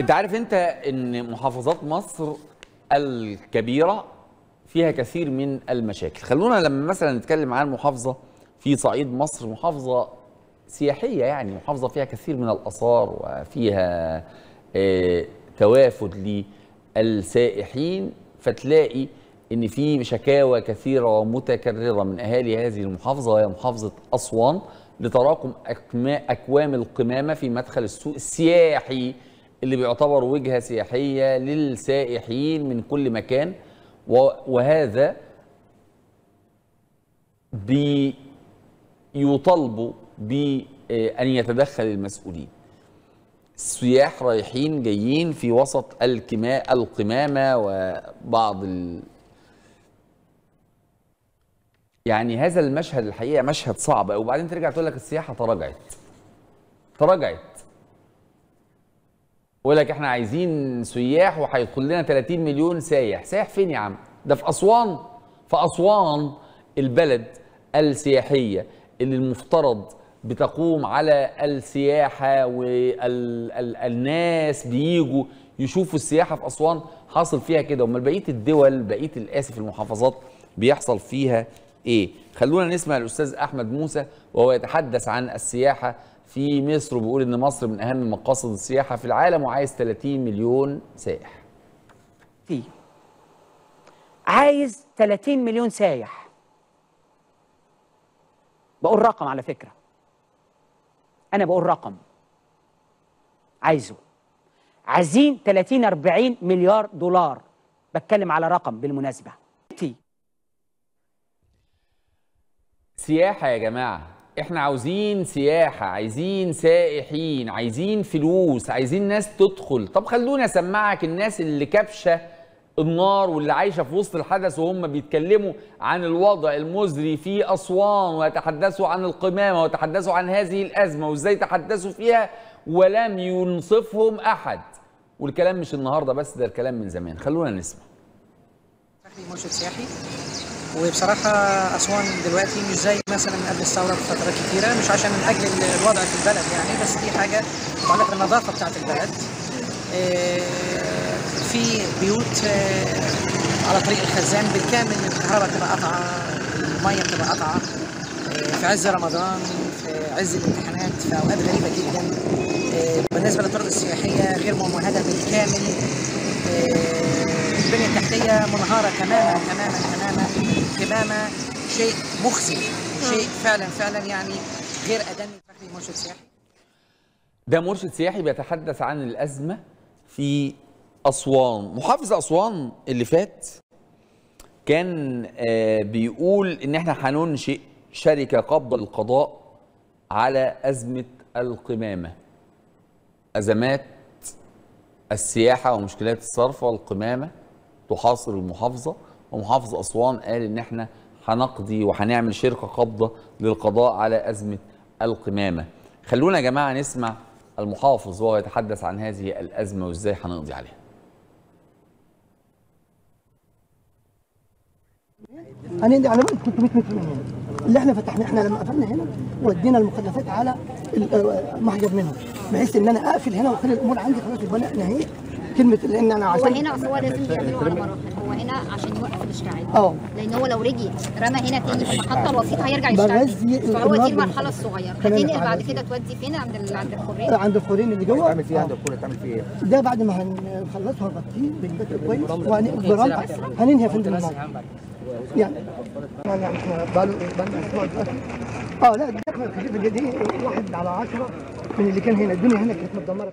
انت عارف انت ان محافظات مصر الكبيرة فيها كثير من المشاكل. خلونا لما مثلا نتكلم عن محافظة في صعيد مصر محافظة سياحية يعني محافظة فيها كثير من الآثار وفيها آه، توافد للسائحين فتلاقي إن في شكاوى كثيرة ومتكررة من أهالي هذه المحافظة وهي محافظة أسوان لتراكم أكوام القمامة في مدخل السوق السياحي. اللي بيعتبر وجهة سياحية للسائحين من كل مكان. وهذا بيطالبوا بأن يتدخل المسؤولين. السياح رايحين جايين في وسط الكماء القمامة وبعض ال... يعني هذا المشهد الحقيقة مشهد صعب. وبعدين ترجع تقول لك السياحة تراجعت. تراجعت. يقول لك إحنا عايزين سياح وهيدخل لنا 30 مليون سايح. سايح فين يا عم؟ ده في أسوان. في أسوان البلد السياحية اللي المفترض بتقوم على السياحة والناس بيجوا يشوفوا السياحة في أسوان. حاصل فيها كده. أمال بقية الدول بقية الآسف المحافظات بيحصل فيها إيه؟ خلونا نسمع الأستاذ أحمد موسى وهو يتحدث عن السياحة في مصر وبيقول إن مصر من أهم مقاصد السياحة في العالم وعايز 30 مليون سائح. فيه عايز 30 مليون سايح بقول رقم على فكرة. أنا بقول رقم. عايزه. عايزين 30 40 مليار دولار. بتكلم على رقم بالمناسبة. سياحة يا جماعة. إحنا عاوزين سياحة عايزين سائحين عايزين فلوس عايزين ناس تدخل. طب خلوني أسمعك الناس اللي كابشة النار واللي عايشة في وسط الحدث وهم بيتكلموا عن الوضع المزري في أسوان ويتحدثوا عن القمامة ويتحدثوا عن هذه الأزمة وإزاي تحدثوا فيها ولم ينصفهم أحد. والكلام مش النهاردة بس ده الكلام من زمان. خلونا نسمع. سياحي. وبصراحة أسوان دلوقتي مش زي مثلا قبل الثورة بفترات كتيرة مش عشان من أجل الوضع في البلد يعني بس دي حاجة متعلقة بالنظافة بتاعت البلد. آه، في بيوت آه، على طريق الخزان بالكامل الكهرباء بتبقى قطعة المية بتبقى قطعة آه، في عز رمضان في عز الامتحانات في أوقات غريبة جدا. بالنسبة للطرق السياحية غير ممهدة بالكامل. البنية التحتية منهارة تماما تماما تماما كمامة شيء مخزي شيء فعلا فعلا يعني غير أدمي فخري مرشد سياحي. ده مرشد سياحي بيتحدث عن الأزمة في أسوان. محافظ أسوان اللي فات كان آه، بيقول إن إحنا هننشئ شركة قبض القضاء على أزمة القمامة. أزمات السياحة ومشكلات الصرف والقمامة. تحاصر المحافظة. ومحافظ أسوان قال إن إحنا هنقضي وهنعمل شركة قبضة للقضاء على أزمة القمامة. خلونا يا جماعة نسمع المحافظ وهو يتحدث عن هذه الأزمة وإزاي هنقضي عليها. هندي على بعد 300 متر من هنا اللي إحنا فتحنا إحنا لما قفلنا هنا ودينا المخلفات على آه، محجر منهم بحيث إن أنا أقفل هنا وأخلي الأمور عندي خلاص يبقى نهيت كلمة لأن أنا هو عشان هنا أصل هو لازم يعملوا على مراحل هو هنا عشان يوقف الاشتعال. آه. لأن هو لو رجع رمى هنا تاني في المحطه الوسيط هيرجع يشتغل. فهو دي المرحله. الصغيره هتنقل بعد. كده تودي فين؟ عند ال- عند الخريج؟ عند الخورين اللي جوه. تعمل فيه. عند الكوره تعمل فيه إيه؟ ده بعد ما هنخلصه هنغطيه بالبيت كويس وهنقفل هننهي يا فندم الموضوع يعني يعني. إحنا بقاله أسبوع دلوقتي. آه لا دي إحنا الخفيفه دي, واحد على عشرة من اللي كان هنا. الدنيا هنا كانت متدمرة.